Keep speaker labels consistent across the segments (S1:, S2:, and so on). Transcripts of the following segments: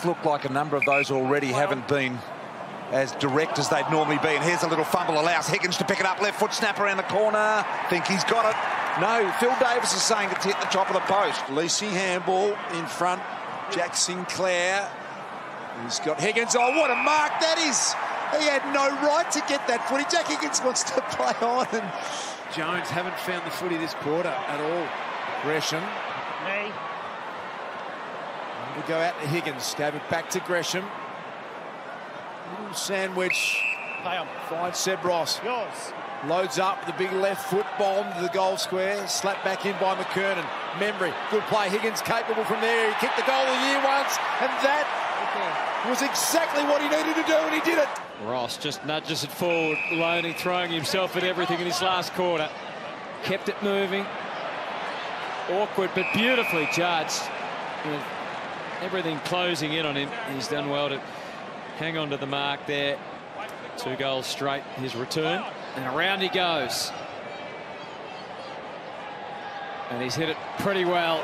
S1: It's looked like a number of those already haven't been as direct as they'd normally be. And here's a little fumble, allows Higgins to pick it up, left foot snap around the corner. Think he's got it. No, Phil Davis is saying it's hit the top of the post.
S2: Lisi handball in front. Jack Sinclair. He's got Higgins. Oh, what a mark that is. He had no right to get that footy. Jack Higgins wants to play on. And
S3: Jones haven't found the footy this quarter at all. Gresham.
S4: Hey.
S3: We go out to Higgins. Gave it back to Gresham. Little sandwich. Finds Seb Ross.
S4: Yours.
S3: Loads up the big left foot bomb to the goal square. Slapped back in by McKernan. Membrey. Good play. Higgins capable from there. He kicked the goal of the year once. And that was exactly what he needed to do, and he did it.
S5: Ross just nudges it forward, loaning, throwing himself at everything in his last quarter. Kept it moving. Awkward, but beautifully judged. Everything closing in on him. He's done well to hang on to the mark there. Two goals straight, his return. And around he goes. And he's hit it pretty well.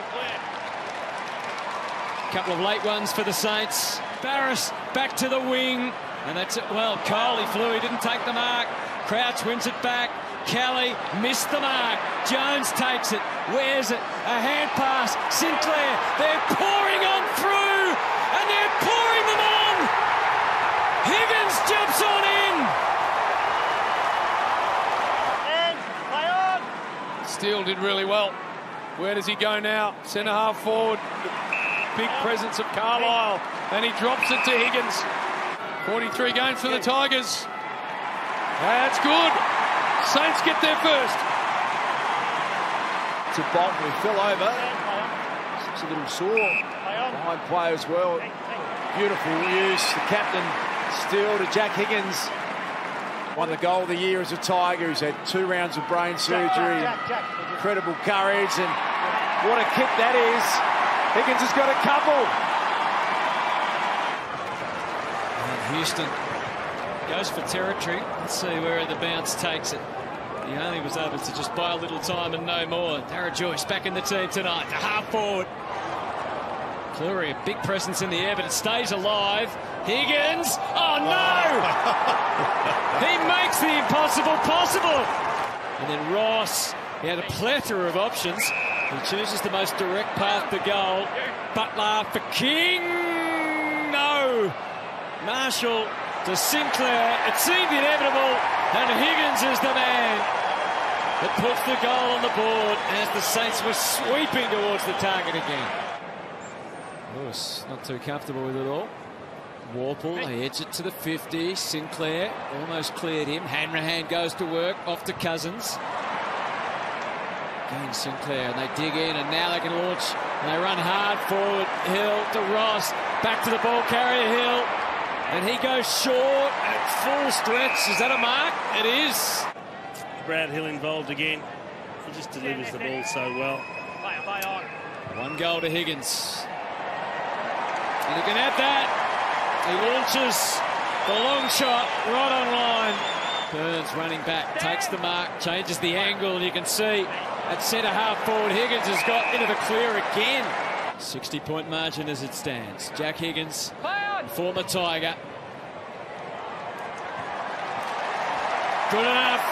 S5: A Couple of late ones for the Saints. Barris back to the wing. And that's it. Well, Coley flew. He didn't take the mark. Crouch wins it back. Kelly missed the mark. Jones takes it. wears it? A hand pass. Sinclair. They're pouring on through. And they're pouring them on. Higgins jumps on in.
S4: And play on.
S6: Steele did really well. Where does he go now? Centre half forward. Big presence of Carlisle. And he drops it to Higgins. 43 games for the Tigers. That's good. Saints get there first.
S3: To Bolton, who fell over. Looks a little sore. Behind play as well. Beautiful use. The captain still to Jack Higgins. Won the goal of the year as a Tiger. He's had two rounds of brain surgery. Incredible courage. And what a kick that is. Higgins has got a couple.
S5: And Houston goes for territory. Let's see where the bounce takes it. He only was able to just buy a little time and no more. Darragh Joyce back in the team tonight. The half forward. Cleary, a big presence in the air, but it stays alive. Higgins. Oh, no! he makes the impossible possible. And then Ross, he had a plethora of options. He chooses the most direct path to goal. Butler for King. No. Marshall to Sinclair. It seemed inevitable, and Higgins is the man that puts the goal on the board as the Saints were sweeping towards the target again. Lewis not too comfortable with it all. Warple, he hits it to the 50. Sinclair almost cleared him. Hanrahan goes to work, off to Cousins. Again, Sinclair, and they dig in, and now they can launch. And they run hard forward. Hill to Ross, back to the ball carrier, Hill. And he goes short at full stretch. Is that a mark? It is.
S7: Brad Hill involved again. He just delivers the ball so well.
S4: Play, play on.
S5: One goal to Higgins. And he can that. He launches the long shot right on line. Burns running back, takes the mark, changes the angle, and you can see at centre half forward, Higgins has got into the clear again. 60 point margin as it stands. Jack Higgins, former Tiger. Good enough.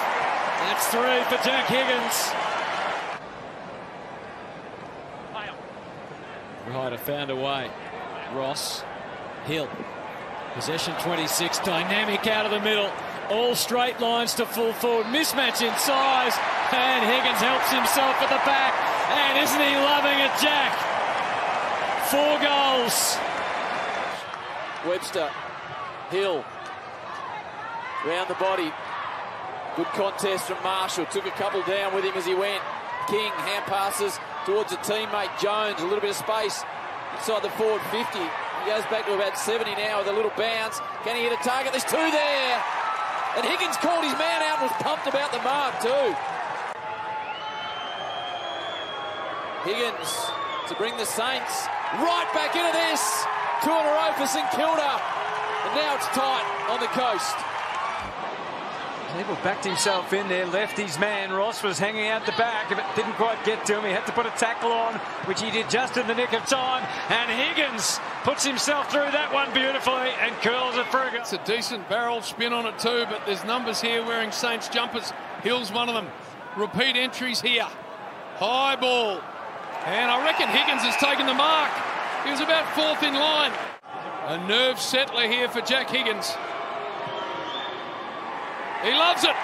S5: That's three for Jack Higgins. Ryder found a way. Ross, Hill. Possession 26, dynamic out of the middle. All straight lines to full forward. Mismatch in size. And Higgins helps himself at the back. And isn't he loving it, Jack? Four goals.
S8: Webster, Hill, round the body. Good contest from Marshall. Took a couple down with him as he went. King, hand passes towards a teammate, Jones. A little bit of space inside the forward 50. He goes back to about 70 now with a little bounce. Can he hit a target? There's two there. And Higgins called his man out and was pumped about the mark too. Higgins to bring the Saints right back into this. Two in a row for St Kilda. And now it's tight on the coast.
S9: Neville backed himself in there, left his man. Ross was hanging out the back. If it didn't quite get to him, he had to put a tackle on, which he did just in the nick of time. And Higgins puts himself through that one beautifully and curls it through.
S6: It's a decent barrel spin on it too, but there's numbers here wearing Saints jumpers. Hill's one of them. Repeat entries here. High ball. And I reckon Higgins has taken the mark. He was about fourth in line. A nerve settler here for Jack Higgins. He loves it.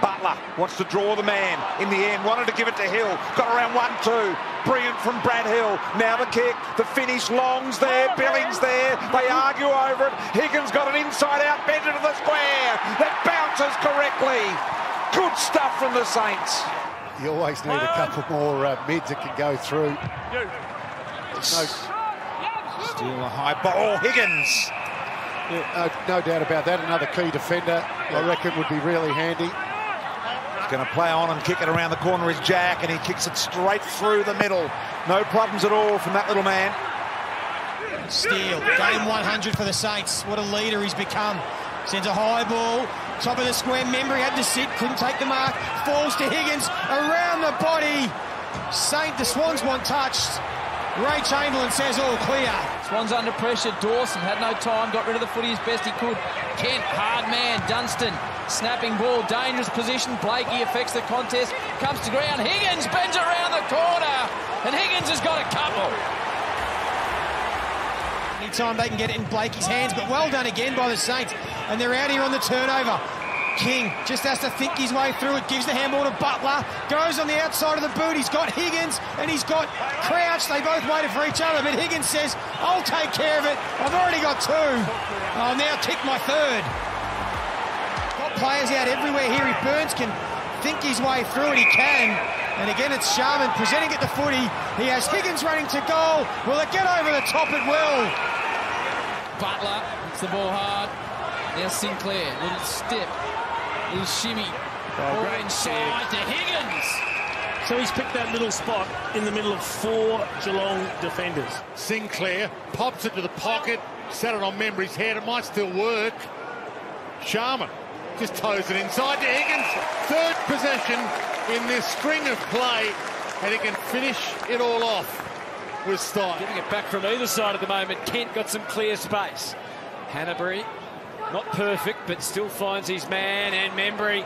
S1: Butler wants to draw the man in the end, wanted to give it to Hill, got around one, two. Brilliant from Brad Hill. Now the kick, the finish, Long's there, Billings there. They argue over it. Higgins got an inside out bend into the square that bounces correctly. Good stuff from the Saints.
S10: You always need a couple more uh, mids that can go through. No,
S1: Still a high ball. Higgins.
S10: yeah, no, no doubt about that. Another key defender, I reckon, would be really handy.
S1: He's going to play on and kick it around the corner is Jack, and he kicks it straight through the middle. No problems at all from that little man.
S11: Steele, game 100 for the Saints. What a leader he's become. Sends a high ball, top of the square. Membrey had to sit, couldn't take the mark. Falls to Higgins, around the body. Saint, the Swans want touched. Ray Chamberlain says all clear.
S8: Swans under pressure. Dawson had no time, got rid of the footy as best he could. Kent, hard man. Dunstan, snapping ball, dangerous position. Blakey affects the contest, comes to ground. Higgins bends around the corner, and Higgins has got a couple.
S11: Anytime they can get it in Blakey's hands, but well done again by the Saints. And they're out here on the turnover. King just has to think his way through it, gives the handball to Butler, goes on the outside of the boot. He's got Higgins and he's got Crouch. They both waited for each other, but Higgins says, I'll take care of it. I've already got two. I'll now kick my third. Got players out everywhere here. He Burns can think his way through it. He can. And again, it's Sharman presenting it to footy. He has Higgins running to goal. Will it get over the top? It will.
S8: Butler hits the ball hard. Now Sinclair, little step, little shimmy. Oh, ball inside to Higgins.
S7: So he's picked that little spot in the middle of four Geelong defenders.
S10: Sinclair pops it to the pocket, set it on Membrey's head. It might still work. Sharman just toes it inside to Higgins. Third possession in this string of play, and he can finish it all off with style.
S5: Getting it back from either side at the moment. Kent got some clear space. Hanbury, not perfect, but still finds his man. And Membrey,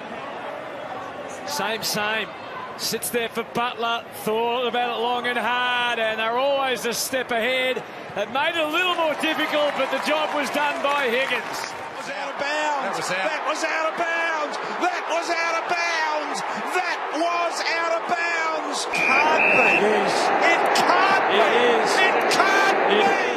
S5: same, same. Sits there for Butler. Thought about it long and hard, and they're always a step ahead. It made it a little more difficult, but the job was done by Higgins.
S1: was out of bounds. That was out. of bounds. That was out of bounds that was out of bounds. Can't be. It is. It can't it be. Is. It can't it be.